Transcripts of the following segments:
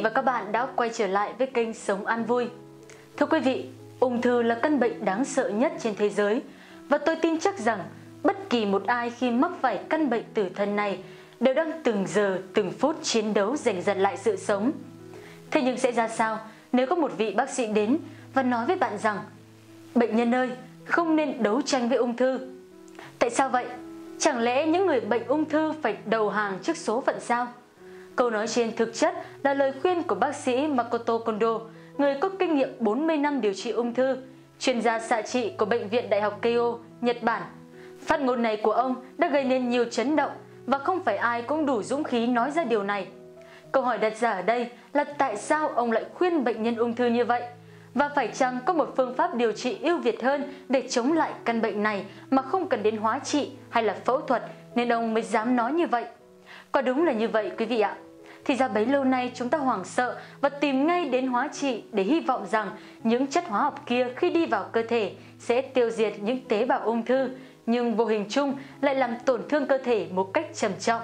vị và các bạn đã quay trở lại với kênh Sống An Vui. Thưa quý vị, ung thư là căn bệnh đáng sợ nhất trên thế giới và tôi tin chắc rằng bất kỳ một ai khi mắc phải căn bệnh tử thân này đều đang từng giờ, từng phút chiến đấu giành giật lại sự sống. Thế nhưng sẽ ra sao nếu có một vị bác sĩ đến và nói với bạn rằng Bệnh nhân ơi, không nên đấu tranh với ung thư. Tại sao vậy? Chẳng lẽ những người bệnh ung thư phải đầu hàng trước số phận sao? Câu nói trên thực chất là lời khuyên của bác sĩ Makoto Kondo, người có kinh nghiệm 40 năm điều trị ung thư, chuyên gia xạ trị của Bệnh viện Đại học Keio, Nhật Bản. Phát ngôn này của ông đã gây nên nhiều chấn động và không phải ai cũng đủ dũng khí nói ra điều này. Câu hỏi đặt ra ở đây là tại sao ông lại khuyên bệnh nhân ung thư như vậy? Và phải chăng có một phương pháp điều trị ưu việt hơn để chống lại căn bệnh này mà không cần đến hóa trị hay là phẫu thuật nên ông mới dám nói như vậy? Quả đúng là như vậy quý vị ạ. Thì ra bấy lâu nay chúng ta hoảng sợ và tìm ngay đến hóa trị để hy vọng rằng những chất hóa học kia khi đi vào cơ thể sẽ tiêu diệt những tế bào ung thư, nhưng vô hình chung lại làm tổn thương cơ thể một cách trầm trọng.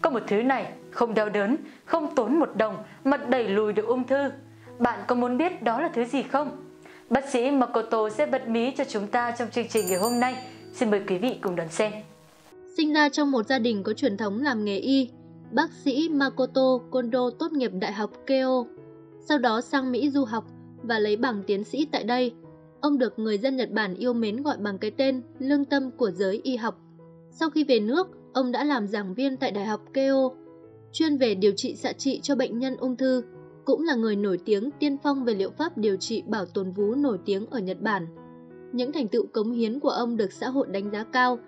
Có một thứ này không đau đớn, không tốn một đồng mà đẩy lùi được ung thư. Bạn có muốn biết đó là thứ gì không? Bác sĩ Makoto sẽ bật mí cho chúng ta trong chương trình ngày hôm nay. Xin mời quý vị cùng đón xem. Sinh ra trong một gia đình có truyền thống làm nghề y, bác sĩ Makoto Kondo tốt nghiệp Đại học Keio, sau đó sang Mỹ du học và lấy bằng tiến sĩ tại đây. Ông được người dân Nhật Bản yêu mến gọi bằng cái tên lương tâm của giới y học. Sau khi về nước, ông đã làm giảng viên tại Đại học Keio, chuyên về điều trị xạ trị cho bệnh nhân ung thư, cũng là người nổi tiếng tiên phong về liệu pháp điều trị bảo tồn vú nổi tiếng ở Nhật Bản. Những thành tựu cống hiến của ông được xã hội đánh giá cao.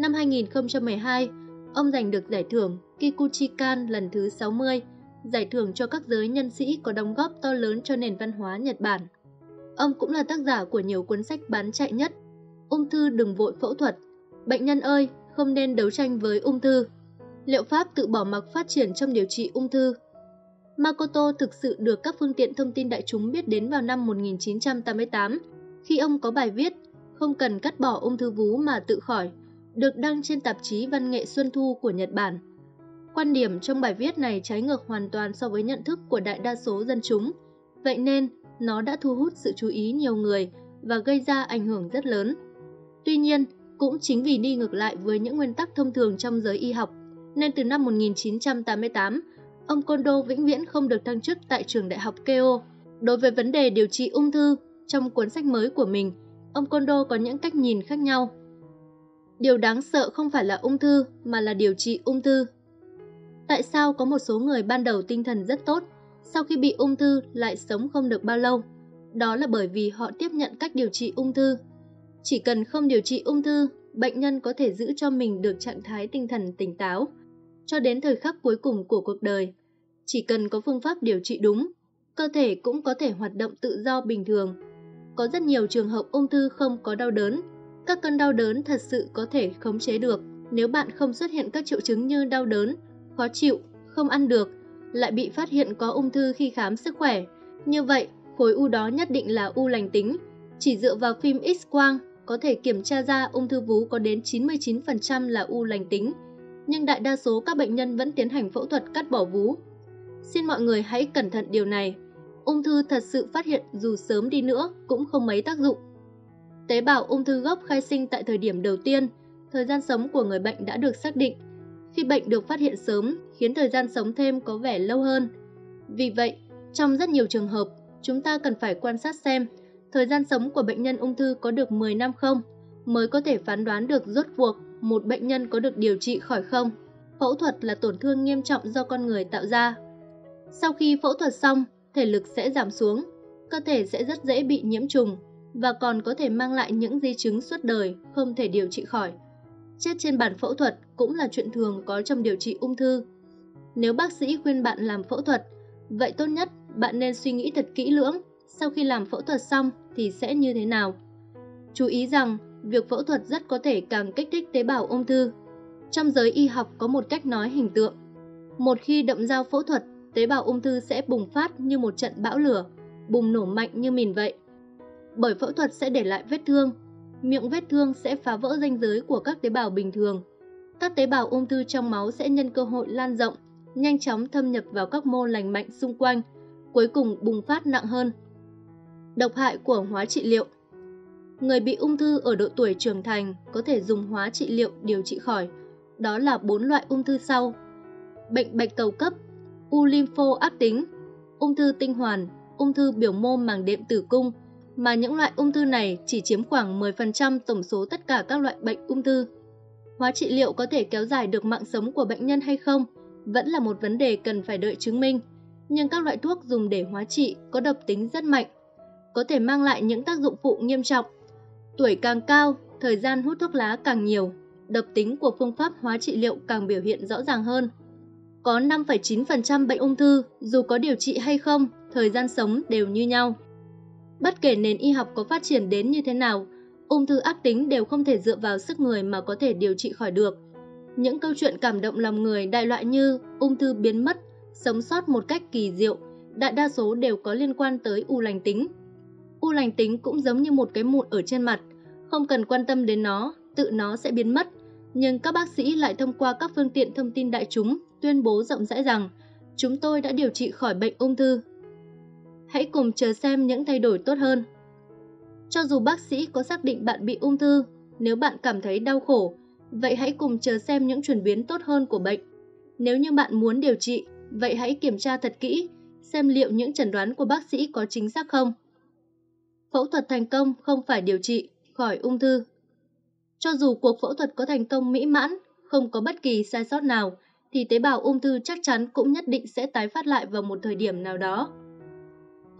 Năm 2012, ông giành được giải thưởng Kikuchikan lần thứ 60, giải thưởng cho các giới nhân sĩ có đóng góp to lớn cho nền văn hóa Nhật Bản. Ông cũng là tác giả của nhiều cuốn sách bán chạy nhất. Ung thư đừng vội phẫu thuật. Bệnh nhân ơi, không nên đấu tranh với ung thư. Liệu pháp tự bỏ mặc phát triển trong điều trị ung thư. Makoto thực sự được các phương tiện thông tin đại chúng biết đến vào năm 1988 khi ông có bài viết Không cần cắt bỏ ung thư vú mà tự khỏi, được đăng trên tạp chí Văn nghệ Xuân Thu của Nhật Bản. Quan điểm trong bài viết này trái ngược hoàn toàn so với nhận thức của đại đa số dân chúng, vậy nên nó đã thu hút sự chú ý nhiều người và gây ra ảnh hưởng rất lớn. Tuy nhiên, cũng chính vì đi ngược lại với những nguyên tắc thông thường trong giới y học, nên từ năm 1988, ông Kondo vĩnh viễn không được thăng chức tại trường đại học Keio. Đối với vấn đề điều trị ung thư, trong cuốn sách mới của mình, ông Kondo có những cách nhìn khác nhau. Điều đáng sợ không phải là ung thư mà là điều trị ung thư. Tại sao có một số người ban đầu tinh thần rất tốt, sau khi bị ung thư lại sống không được bao lâu? Đó là bởi vì họ tiếp nhận cách điều trị ung thư. Chỉ cần không điều trị ung thư, bệnh nhân có thể giữ cho mình được trạng thái tinh thần tỉnh táo cho đến thời khắc cuối cùng của cuộc đời. Chỉ cần có phương pháp điều trị đúng, cơ thể cũng có thể hoạt động tự do bình thường. Có rất nhiều trường hợp ung thư không có đau đớn. Các cơn đau đớn thật sự có thể khống chế được nếu bạn không xuất hiện các triệu chứng như đau đớn, khó chịu, không ăn được, lại bị phát hiện có ung thư khi khám sức khỏe. Như vậy, khối u đó nhất định là u lành tính. Chỉ dựa vào phim X-quang có thể kiểm tra ra ung thư vú có đến 99% là u lành tính, nhưng đại đa số các bệnh nhân vẫn tiến hành phẫu thuật cắt bỏ vú. Xin mọi người hãy cẩn thận điều này. Ung thư thật sự phát hiện dù sớm đi nữa cũng không mấy tác dụng. Tế bào ung thư gốc khai sinh tại thời điểm đầu tiên, thời gian sống của người bệnh đã được xác định. Khi bệnh được phát hiện sớm, khiến thời gian sống thêm có vẻ lâu hơn. Vì vậy, trong rất nhiều trường hợp, chúng ta cần phải quan sát xem thời gian sống của bệnh nhân ung thư có được 10 năm không, mới có thể phán đoán được rốt cuộc một bệnh nhân có được điều trị khỏi không. Phẫu thuật là tổn thương nghiêm trọng do con người tạo ra. Sau khi phẫu thuật xong, thể lực sẽ giảm xuống, cơ thể sẽ rất dễ bị nhiễm trùng và còn có thể mang lại những di chứng suốt đời không thể điều trị khỏi. Chết trên bàn phẫu thuật cũng là chuyện thường có trong điều trị ung thư. Nếu bác sĩ khuyên bạn làm phẫu thuật, vậy tốt nhất bạn nên suy nghĩ thật kỹ lưỡng sau khi làm phẫu thuật xong thì sẽ như thế nào. Chú ý rằng việc phẫu thuật rất có thể càng kích thích tế bào ung thư. Trong giới y học có một cách nói hình tượng. Một khi đậm dao phẫu thuật, tế bào ung thư sẽ bùng phát như một trận bão lửa, bùng nổ mạnh như mìn vậy. Bởi phẫu thuật sẽ để lại vết thương, miệng vết thương sẽ phá vỡ ranh giới của các tế bào bình thường. Các tế bào ung thư trong máu sẽ nhân cơ hội lan rộng, nhanh chóng thâm nhập vào các mô lành mạnh xung quanh, cuối cùng bùng phát nặng hơn. Độc hại của hóa trị liệu Người bị ung thư ở độ tuổi trưởng thành có thể dùng hóa trị liệu điều trị khỏi. Đó là bốn loại ung thư sau. Bệnh bạch cầu cấp, u lympho ác tính, ung thư tinh hoàn, ung thư biểu mô màng đệm tử cung, mà những loại ung thư này chỉ chiếm khoảng 10% tổng số tất cả các loại bệnh ung thư. Hóa trị liệu có thể kéo dài được mạng sống của bệnh nhân hay không vẫn là một vấn đề cần phải đợi chứng minh, nhưng các loại thuốc dùng để hóa trị có độc tính rất mạnh, có thể mang lại những tác dụng phụ nghiêm trọng. Tuổi càng cao, thời gian hút thuốc lá càng nhiều, độc tính của phương pháp hóa trị liệu càng biểu hiện rõ ràng hơn. Có 5,9% bệnh ung thư, dù có điều trị hay không, thời gian sống đều như nhau. Bất kể nền y học có phát triển đến như thế nào, ung thư ác tính đều không thể dựa vào sức người mà có thể điều trị khỏi được. Những câu chuyện cảm động lòng người đại loại như ung thư biến mất, sống sót một cách kỳ diệu, đại đa số đều có liên quan tới u lành tính. U lành tính cũng giống như một cái mụn ở trên mặt, không cần quan tâm đến nó, tự nó sẽ biến mất. Nhưng các bác sĩ lại thông qua các phương tiện thông tin đại chúng tuyên bố rộng rãi rằng chúng tôi đã điều trị khỏi bệnh ung thư. Hãy cùng chờ xem những thay đổi tốt hơn. Cho dù bác sĩ có xác định bạn bị ung thư, nếu bạn cảm thấy đau khổ, vậy hãy cùng chờ xem những chuyển biến tốt hơn của bệnh. Nếu như bạn muốn điều trị, vậy hãy kiểm tra thật kỹ, xem liệu những chẩn đoán của bác sĩ có chính xác không. Phẫu thuật thành công không phải điều trị, khỏi ung thư. Cho dù cuộc phẫu thuật có thành công mỹ mãn, không có bất kỳ sai sót nào, thì tế bào ung thư chắc chắn cũng nhất định sẽ tái phát lại vào một thời điểm nào đó.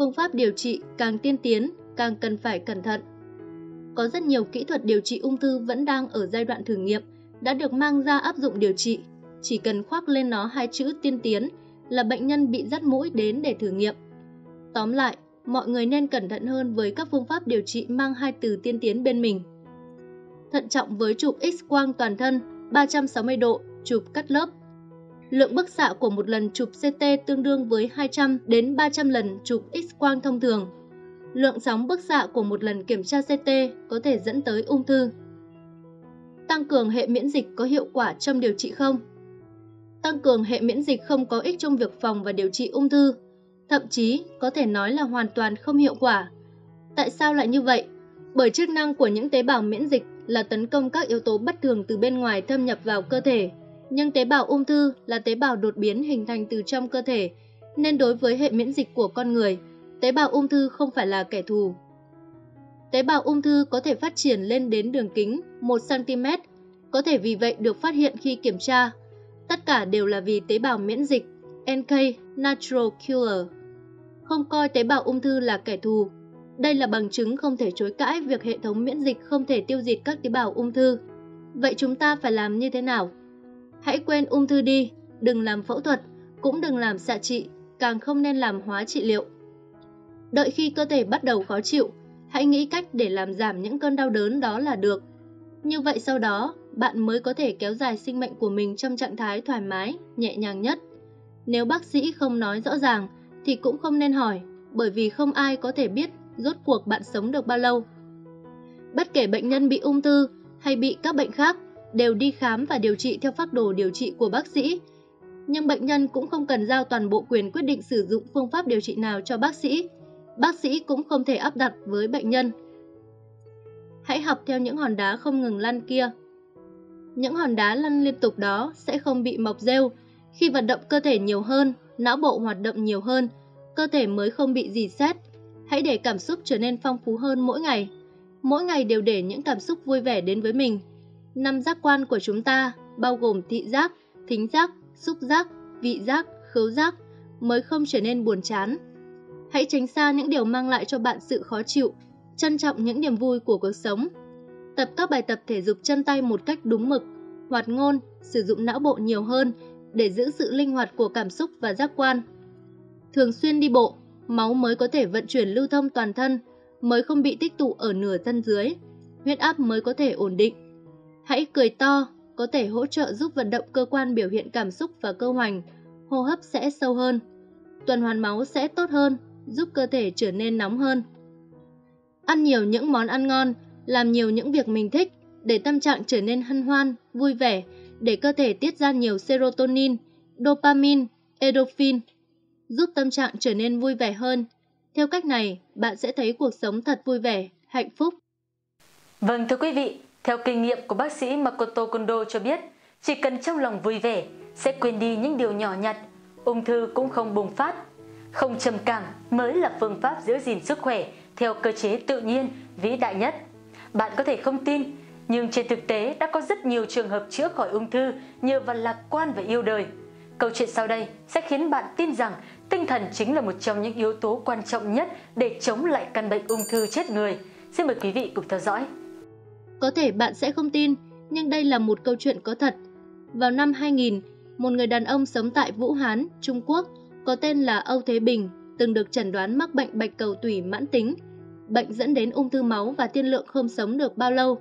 Phương pháp điều trị càng tiên tiến, càng cần phải cẩn thận. Có rất nhiều kỹ thuật điều trị ung thư vẫn đang ở giai đoạn thử nghiệm, đã được mang ra áp dụng điều trị. Chỉ cần khoác lên nó hai chữ tiên tiến là bệnh nhân bị dắt mũi đến để thử nghiệm. Tóm lại, mọi người nên cẩn thận hơn với các phương pháp điều trị mang hai từ tiên tiến bên mình. Thận trọng với chụp X-quang toàn thân 360 độ, chụp cắt lớp. Lượng bức xạ của một lần chụp CT tương đương với 200 đến 300 lần chụp X-quang thông thường. Lượng sóng bức xạ của một lần kiểm tra CT có thể dẫn tới ung thư. Tăng cường hệ miễn dịch có hiệu quả trong điều trị không? Tăng cường hệ miễn dịch không có ích trong việc phòng và điều trị ung thư, thậm chí có thể nói là hoàn toàn không hiệu quả. Tại sao lại như vậy? Bởi chức năng của những tế bào miễn dịch là tấn công các yếu tố bất thường từ bên ngoài thâm nhập vào cơ thể, nhưng tế bào ung thư là tế bào đột biến hình thành từ trong cơ thể, nên đối với hệ miễn dịch của con người, tế bào ung thư không phải là kẻ thù. Tế bào ung thư có thể phát triển lên đến đường kính 1cm, có thể vì vậy được phát hiện khi kiểm tra. Tất cả đều là vì tế bào miễn dịch, NK, Natural Killer. Không coi tế bào ung thư là kẻ thù. Đây là bằng chứng không thể chối cãi việc hệ thống miễn dịch không thể tiêu diệt các tế bào ung thư. Vậy chúng ta phải làm như thế nào? Hãy quên ung thư đi, đừng làm phẫu thuật, cũng đừng làm xạ trị, càng không nên làm hóa trị liệu. Đợi khi cơ thể bắt đầu khó chịu, hãy nghĩ cách để làm giảm những cơn đau đớn đó là được. Như vậy sau đó, bạn mới có thể kéo dài sinh mệnh của mình trong trạng thái thoải mái, nhẹ nhàng nhất. Nếu bác sĩ không nói rõ ràng thì cũng không nên hỏi, bởi vì không ai có thể biết rốt cuộc bạn sống được bao lâu. Bất kể bệnh nhân bị ung thư hay bị các bệnh khác, đều đi khám và điều trị theo phác đồ điều trị của bác sĩ. Nhưng bệnh nhân cũng không cần giao toàn bộ quyền quyết định sử dụng phương pháp điều trị nào cho bác sĩ. Bác sĩ cũng không thể áp đặt với bệnh nhân. Hãy học theo những hòn đá không ngừng lăn kia. Những hòn đá lăn liên tục đó sẽ không bị mọc rêu. Khi vận động cơ thể nhiều hơn, não bộ hoạt động nhiều hơn, cơ thể mới không bị dì xét. Hãy để cảm xúc trở nên phong phú hơn mỗi ngày. Mỗi ngày đều để những cảm xúc vui vẻ đến với mình Năm giác quan của chúng ta bao gồm thị giác, thính giác, xúc giác, vị giác, khứu giác mới không trở nên buồn chán. Hãy tránh xa những điều mang lại cho bạn sự khó chịu, trân trọng những niềm vui của cuộc sống. Tập các bài tập thể dục chân tay một cách đúng mực, hoạt ngôn, sử dụng não bộ nhiều hơn để giữ sự linh hoạt của cảm xúc và giác quan. Thường xuyên đi bộ, máu mới có thể vận chuyển lưu thông toàn thân, mới không bị tích tụ ở nửa thân dưới, huyết áp mới có thể ổn định. Hãy cười to, có thể hỗ trợ giúp vận động cơ quan biểu hiện cảm xúc và cơ hoành, hô hấp sẽ sâu hơn. Tuần hoàn máu sẽ tốt hơn, giúp cơ thể trở nên nóng hơn. Ăn nhiều những món ăn ngon, làm nhiều những việc mình thích để tâm trạng trở nên hân hoan, vui vẻ, để cơ thể tiết ra nhiều serotonin, dopamine, endorphin, giúp tâm trạng trở nên vui vẻ hơn. Theo cách này, bạn sẽ thấy cuộc sống thật vui vẻ, hạnh phúc. Vâng thưa quý vị, theo kinh nghiệm của bác sĩ Makoto Kondo cho biết, chỉ cần trong lòng vui vẻ, sẽ quên đi những điều nhỏ nhặt, ung thư cũng không bùng phát. Không trầm cảm mới là phương pháp giữ gìn sức khỏe theo cơ chế tự nhiên vĩ đại nhất. Bạn có thể không tin, nhưng trên thực tế đã có rất nhiều trường hợp chữa khỏi ung thư nhờ vào lạc quan và yêu đời. Câu chuyện sau đây sẽ khiến bạn tin rằng tinh thần chính là một trong những yếu tố quan trọng nhất để chống lại căn bệnh ung thư chết người. Xin mời quý vị cùng theo dõi. Có thể bạn sẽ không tin, nhưng đây là một câu chuyện có thật. Vào năm 2000, một người đàn ông sống tại Vũ Hán, Trung Quốc, có tên là Âu Thế Bình, từng được chẩn đoán mắc bệnh bạch cầu tủy mãn tính. Bệnh dẫn đến ung thư máu và tiên lượng không sống được bao lâu.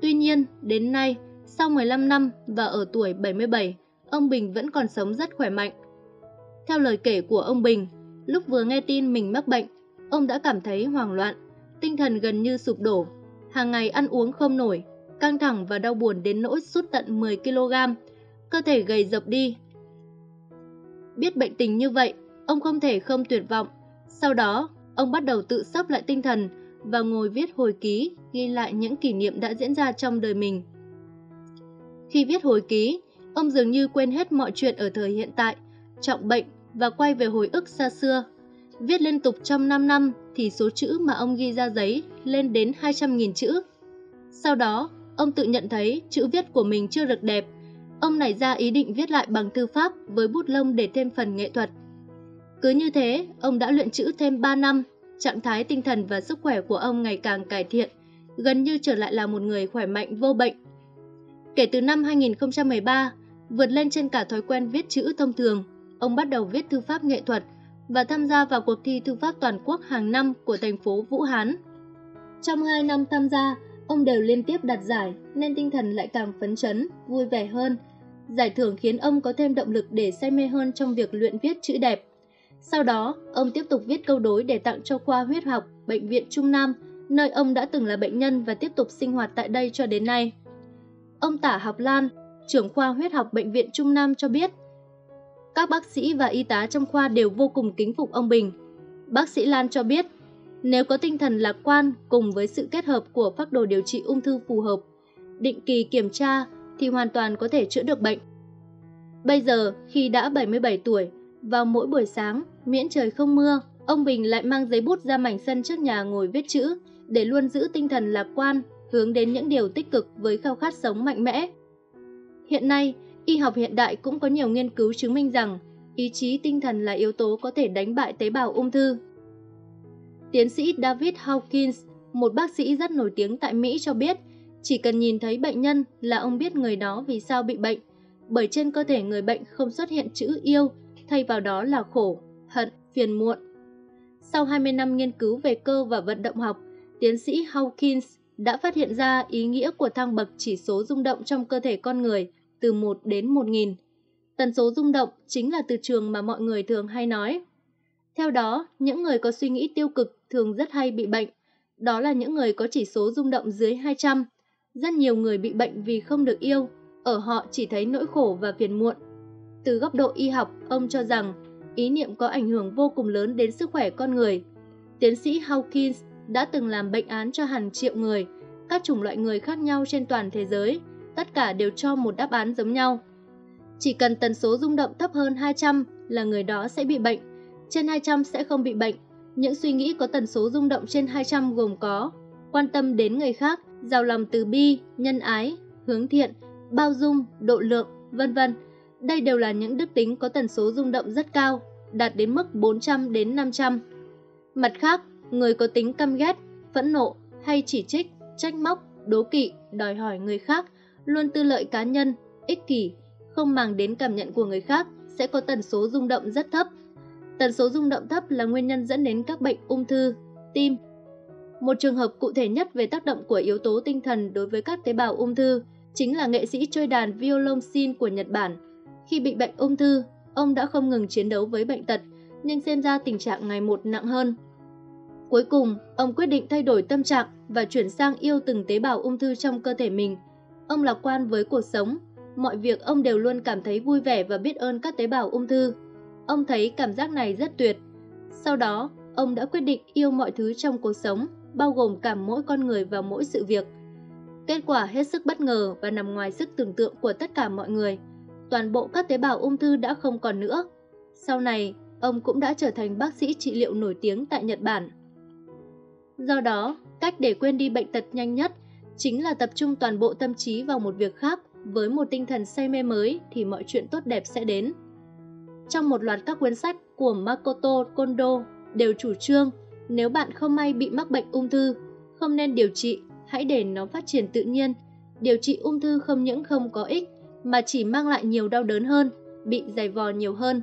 Tuy nhiên, đến nay, sau 15 năm và ở tuổi 77, ông Bình vẫn còn sống rất khỏe mạnh. Theo lời kể của ông Bình, lúc vừa nghe tin mình mắc bệnh, ông đã cảm thấy hoảng loạn, tinh thần gần như sụp đổ. Hàng ngày ăn uống không nổi, căng thẳng và đau buồn đến nỗi sút tận 10 kg, cơ thể gầy dập đi. Biết bệnh tình như vậy, ông không thể không tuyệt vọng. Sau đó, ông bắt đầu tự sắp lại tinh thần và ngồi viết hồi ký, ghi lại những kỷ niệm đã diễn ra trong đời mình. Khi viết hồi ký, ông dường như quên hết mọi chuyện ở thời hiện tại, trọng bệnh và quay về hồi ức xa xưa. Viết liên tục trong 5 năm thì số chữ mà ông ghi ra giấy lên đến 200.000 chữ. Sau đó, ông tự nhận thấy chữ viết của mình chưa được đẹp. Ông nảy ra ý định viết lại bằng thư pháp với bút lông để thêm phần nghệ thuật. Cứ như thế, ông đã luyện chữ thêm 3 năm, trạng thái tinh thần và sức khỏe của ông ngày càng cải thiện, gần như trở lại là một người khỏe mạnh vô bệnh. Kể từ năm 2013, vượt lên trên cả thói quen viết chữ thông thường, ông bắt đầu viết thư pháp nghệ thuật và tham gia vào cuộc thi thư pháp toàn quốc hàng năm của thành phố Vũ Hán. Trong 2 năm tham gia, ông đều liên tiếp đạt giải nên tinh thần lại càng phấn chấn, vui vẻ hơn. Giải thưởng khiến ông có thêm động lực để say mê hơn trong việc luyện viết chữ đẹp. Sau đó, ông tiếp tục viết câu đối để tặng cho khoa huyết học Bệnh viện Trung Nam, nơi ông đã từng là bệnh nhân và tiếp tục sinh hoạt tại đây cho đến nay. Ông Tả Học Lan, trưởng khoa huyết học Bệnh viện Trung Nam cho biết, các bác sĩ và y tá trong khoa đều vô cùng kính phục ông Bình. Bác sĩ Lan cho biết, nếu có tinh thần lạc quan cùng với sự kết hợp của phác đồ điều trị ung thư phù hợp, định kỳ kiểm tra thì hoàn toàn có thể chữa được bệnh. Bây giờ, khi đã 77 tuổi, vào mỗi buổi sáng, miễn trời không mưa, ông Bình lại mang giấy bút ra mảnh sân trước nhà ngồi viết chữ để luôn giữ tinh thần lạc quan, hướng đến những điều tích cực với khao khát sống mạnh mẽ. Hiện nay, y học hiện đại cũng có nhiều nghiên cứu chứng minh rằng ý chí tinh thần là yếu tố có thể đánh bại tế bào ung thư. Tiến sĩ David Hawkins, một bác sĩ rất nổi tiếng tại Mỹ cho biết, chỉ cần nhìn thấy bệnh nhân là ông biết người đó vì sao bị bệnh, bởi trên cơ thể người bệnh không xuất hiện chữ yêu, thay vào đó là khổ, hận, phiền muộn. Sau 20 năm nghiên cứu về cơ và vận động học, tiến sĩ Hawkins đã phát hiện ra ý nghĩa của thang bậc chỉ số rung động trong cơ thể con người từ 1 đến 1000. Tần số rung động chính là từ trường mà mọi người thường hay nói. Theo đó, những người có suy nghĩ tiêu cực thường rất hay bị bệnh. Đó là những người có chỉ số rung động dưới 200. Rất nhiều người bị bệnh vì không được yêu, ở họ chỉ thấy nỗi khổ và phiền muộn. Từ góc độ y học, ông cho rằng ý niệm có ảnh hưởng vô cùng lớn đến sức khỏe con người. Tiến sĩ Hawkins đã từng làm bệnh án cho hàng triệu người, các chủng loại người khác nhau trên toàn thế giới, tất cả đều cho một đáp án giống nhau. Chỉ cần tần số rung động thấp hơn 200 là người đó sẽ bị bệnh, trên 200 sẽ không bị bệnh. Những suy nghĩ có tần số rung động trên 200 gồm có quan tâm đến người khác, giàu lòng từ bi, nhân ái, hướng thiện, bao dung, độ lượng, vân vân. Đây đều là những đức tính có tần số rung động rất cao, đạt đến mức 400 đến 500. Mặt khác, người có tính căm ghét, phẫn nộ hay chỉ trích, trách móc, đố kỵ, đòi hỏi người khác, luôn tư lợi cá nhân, ích kỷ, không màng đến cảm nhận của người khác sẽ có tần số rung động rất thấp. Tần số rung động thấp là nguyên nhân dẫn đến các bệnh ung thư, tim. Một trường hợp cụ thể nhất về tác động của yếu tố tinh thần đối với các tế bào ung thư chính là nghệ sĩ chơi đàn violoncin của Nhật Bản. Khi bị bệnh ung thư, ông đã không ngừng chiến đấu với bệnh tật, nhưng xem ra tình trạng ngày một nặng hơn. Cuối cùng, ông quyết định thay đổi tâm trạng và chuyển sang yêu từng tế bào ung thư trong cơ thể mình. Ông lạc quan với cuộc sống, mọi việc ông đều luôn cảm thấy vui vẻ và biết ơn các tế bào ung thư. Ông thấy cảm giác này rất tuyệt. Sau đó, ông đã quyết định yêu mọi thứ trong cuộc sống, bao gồm cả mỗi con người và mỗi sự việc. Kết quả hết sức bất ngờ và nằm ngoài sức tưởng tượng của tất cả mọi người. Toàn bộ các tế bào ung thư đã không còn nữa. Sau này, ông cũng đã trở thành bác sĩ trị liệu nổi tiếng tại Nhật Bản. Do đó, cách để quên đi bệnh tật nhanh nhất chính là tập trung toàn bộ tâm trí vào một việc khác với một tinh thần say mê mới thì mọi chuyện tốt đẹp sẽ đến. Trong một loạt các cuốn sách của Makoto Kondo đều chủ trương nếu bạn không may bị mắc bệnh ung thư, không nên điều trị, hãy để nó phát triển tự nhiên. Điều trị ung thư không những không có ích mà chỉ mang lại nhiều đau đớn hơn, bị dày vò nhiều hơn.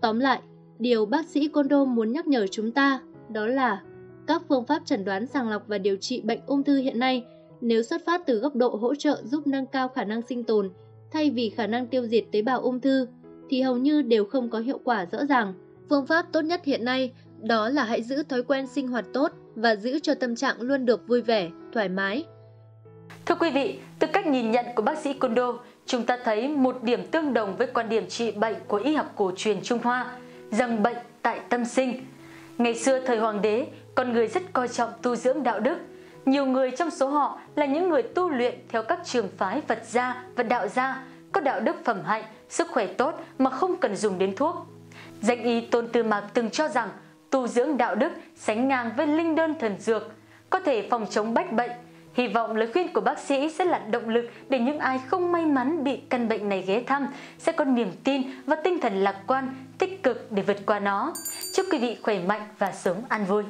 Tóm lại, điều bác sĩ Kondo muốn nhắc nhở chúng ta đó là các phương pháp chẩn đoán sàng lọc và điều trị bệnh ung thư hiện nay nếu xuất phát từ góc độ hỗ trợ giúp nâng cao khả năng sinh tồn thay vì khả năng tiêu diệt tế bào ung thư thì hầu như đều không có hiệu quả rõ ràng. Phương pháp tốt nhất hiện nay đó là hãy giữ thói quen sinh hoạt tốt và giữ cho tâm trạng luôn được vui vẻ, thoải mái. Thưa quý vị, từ cách nhìn nhận của bác sĩ Kondo, chúng ta thấy một điểm tương đồng với quan điểm trị bệnh của y học cổ truyền Trung Hoa, rằng bệnh tại tâm sinh. Ngày xưa thời hoàng đế, con người rất coi trọng tu dưỡng đạo đức. Nhiều người trong số họ là những người tu luyện theo các trường phái Phật gia và đạo gia, có đạo đức phẩm hạnh, sức khỏe tốt mà không cần dùng đến thuốc. Danh y Tôn Tư Mạc từng cho rằng tu dưỡng đạo đức sánh ngang với linh đơn thần dược, có thể phòng chống bách bệnh. Hy vọng lời khuyên của bác sĩ sẽ là động lực để những ai không may mắn bị căn bệnh này ghé thăm sẽ có niềm tin và tinh thần lạc quan, tích cực để vượt qua nó. Chúc quý vị khỏe mạnh và sống an vui.